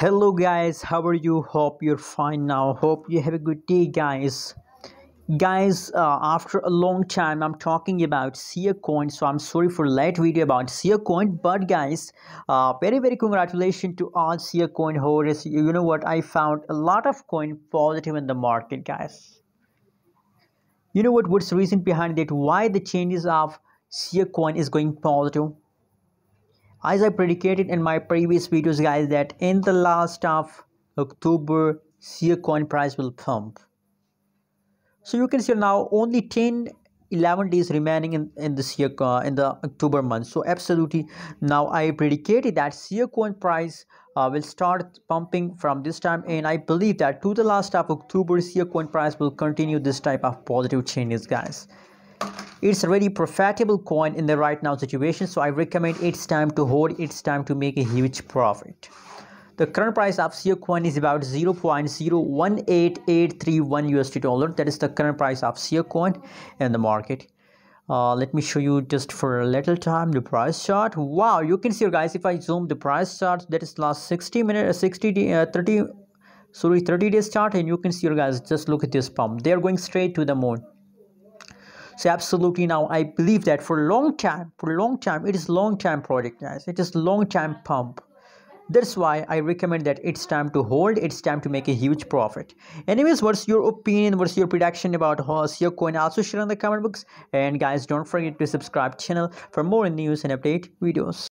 hello guys. How are you? Hope you're fine now. Hope you have a good day guys. Guys uh, after a long time i'm talking about sia coin so i'm sorry for late video about sia coin but guys uh, very very congratulations to all sia coin holders. You know what? I found a lot of coin positive in the market guys. You know what? What's the reason behind it why the changes of sia coin is going positive as i predicated in my previous videos guys that in the last of october sia coin price will pump so you can see now only 10 11 days remaining in, in this year uh, in the october month. So absolutely now i predicated that sia coin price uh, will start pumping from this time and i believe that to the last of october sia coin price will continue this type of positive changes guys it's a very profitable coin in the right now situation so i recommend it's time to hold it's time to make a huge profit the current price of Sia coin is about 0.018831 USD dollar. That is the current price of Sia coin in the market. Uh, let me show you just for a little time the price chart. Wow, you can see guys if I zoom the price chart that is last 60 minutes, uh, 60 uh, 30 sorry 30 days chart and you can see guys just look at this pump. They are going straight to the moon so absolutely. Now i believe that for a long time for a long time it is long time project guys. It is long time pump. That's why i recommend that it's time to hold. It's time to make a huge profit. Anyways what's your opinion? What's your prediction about your coin? Also share in the comment box. And guys don't forget to subscribe channel for more news and update videos